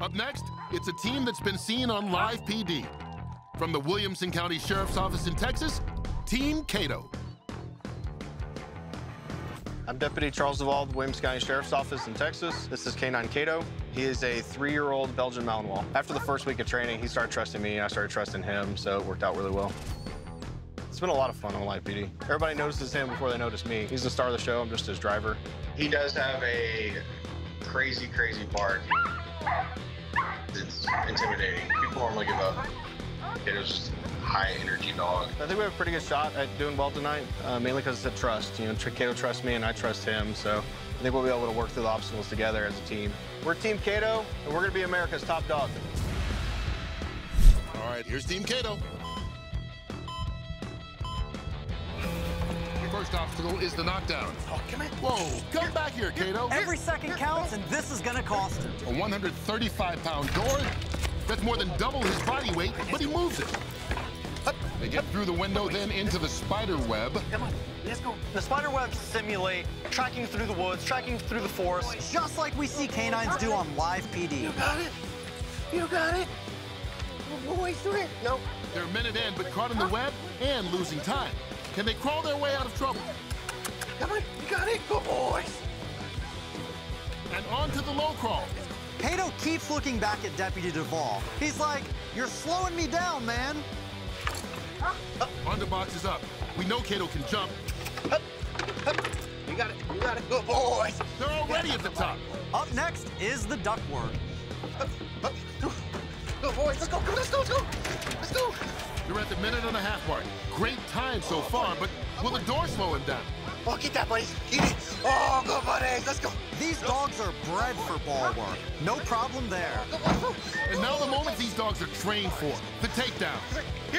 Up next, it's a team that's been seen on live PD. From the Williamson County Sheriff's Office in Texas, Team Kato. I'm Deputy Charles Duvall, Williamson County Sheriff's Office in Texas. This is K9 Kato. He is a three-year-old Belgian Malinois. After the first week of training, he started trusting me, and I started trusting him, so it worked out really well. It's been a lot of fun on Live PD. Everybody notices him before they notice me. He's the star of the show. I'm just his driver. He does have a crazy, crazy bark. It's intimidating. People normally give up. It is just a high energy dog. I think we have a pretty good shot at doing well tonight, uh, mainly because it's a trust. You know, Kato trusts me and I trust him, so I think we'll be able to work through the obstacles together as a team. We're Team Kato, and we're going to be America's top dog. All right, here's Team Kato. First obstacle is the knockdown. Oh, come on. Whoa, come back here, Kato. Every second counts, and this is gonna cost him. A 135-pound door. That's more than double his body weight, but he moves it. They get through the window, then into the spider web. Come on, let's go. The spider webs simulate tracking through the woods, tracking through the forest, just like we see canines do on live PD. You got it. You got it. Boys, do it. No. They're a minute in, but caught in the web and losing time. Can they crawl their way out of trouble? Come on, you got it. Good boys. And on to the low crawl. Kato keeps looking back at Deputy Duvall. He's like, you're slowing me down, man. On the boxes up. We know Kato can jump. You got it. You got it. Good boys. They're already at the top. Up next is the duck ductwork. Good boys. Let's go. Come on, let's go. Let's go. Let's go. They're at the minute and a half mark. Great time so far, but will the door slow him down? Oh, get that, buddy. Get it. Oh, good buddies. Let's go. These dogs are bred for ball work. No problem there. And now the moment these dogs are trained for, the takedown.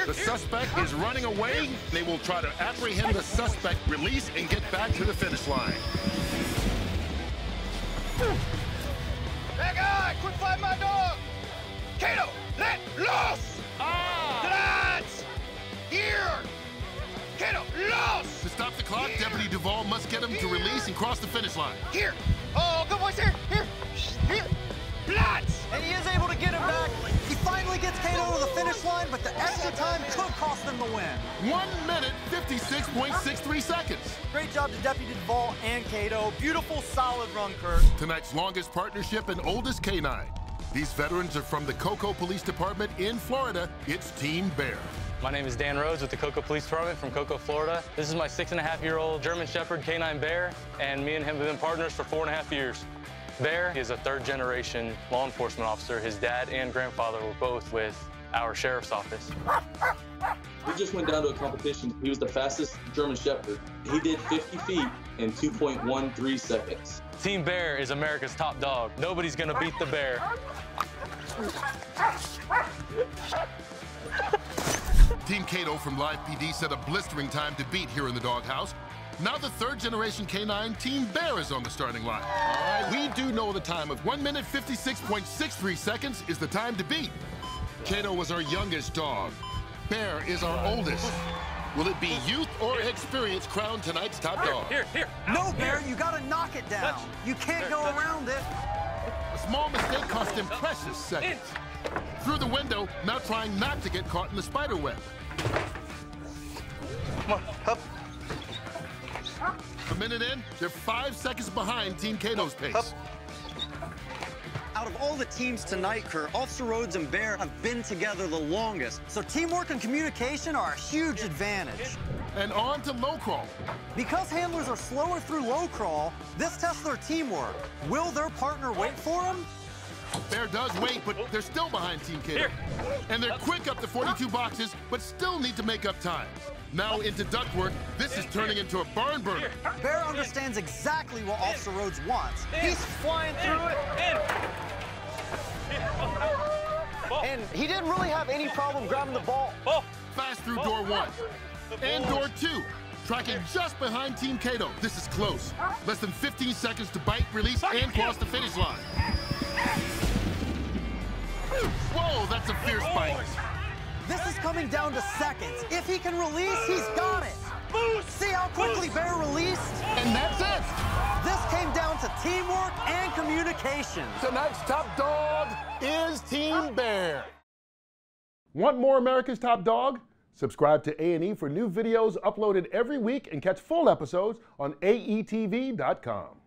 The suspect is running away. They will try to apprehend the suspect, release, and get back to the finish line. Hey, guy, quick find my dog. Release and cross the finish line. Here. Oh, good boys. Here. Here. Here. Lads. And he is able to get him back. He finally gets Kato to the finish line, but the extra time could cost them the win. One minute, 56.63 seconds. Great job to Deputy Duvall and Kato. Beautiful, solid run, Kurt. Tonight's longest partnership and oldest canine. These veterans are from the Cocoa Police Department in Florida. It's Team Bear. My name is Dan Rhodes with the Cocoa Police Department from Cocoa, Florida. This is my six and a half year old German Shepherd Canine Bear, and me and him have been partners for four and a half years. Bear is a third generation law enforcement officer. His dad and grandfather were both with our sheriff's office. We just went down to a competition. He was the fastest German Shepherd. He did 50 feet in 2.13 seconds. Team Bear is America's top dog. Nobody's gonna beat the bear. Team Kato from Live PD set a blistering time to beat here in the doghouse. Now the third generation K9 Team Bear is on the starting line. All right, we do know the time of 1 minute 56.63 seconds is the time to beat. Kato was our youngest dog. Bear is our oldest. Will it be youth or experience crowned tonight's top dog? Here, here. No, Bear, you gotta knock it down. You can't go around it. A small mistake cost him precious seconds. Through the window, now trying not to get caught in the spider web. Come on, up. A minute in, they're five seconds behind Team Kato's pace. Out of all the teams tonight, Kurt, Officer Rhodes and Bear have been together the longest. So teamwork and communication are a huge advantage. And on to low crawl. Because handlers are slower through low crawl, this tests their teamwork. Will their partner wait for them? Bear does wait, but they're still behind Team Kato. And they're quick up to 42 boxes, but still need to make up time. Now into ductwork, this is turning into a barn burner. Bear understands exactly what Officer Rhodes wants. He's flying through it. And he didn't really have any problem grabbing the ball. Fast through door one. And door two. Tracking just behind Team Kato. This is close. Less than 15 seconds to bite, release, and cross the finish line. That's a fierce bite. This is coming down to seconds. If he can release, he's got it. See how quickly Bear released? And that's it. This came down to teamwork and communication. Tonight's top dog is Team Bear. Want more America's Top Dog? Subscribe to A&E for new videos uploaded every week and catch full episodes on aetv.com.